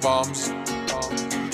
Bombs. Bombs.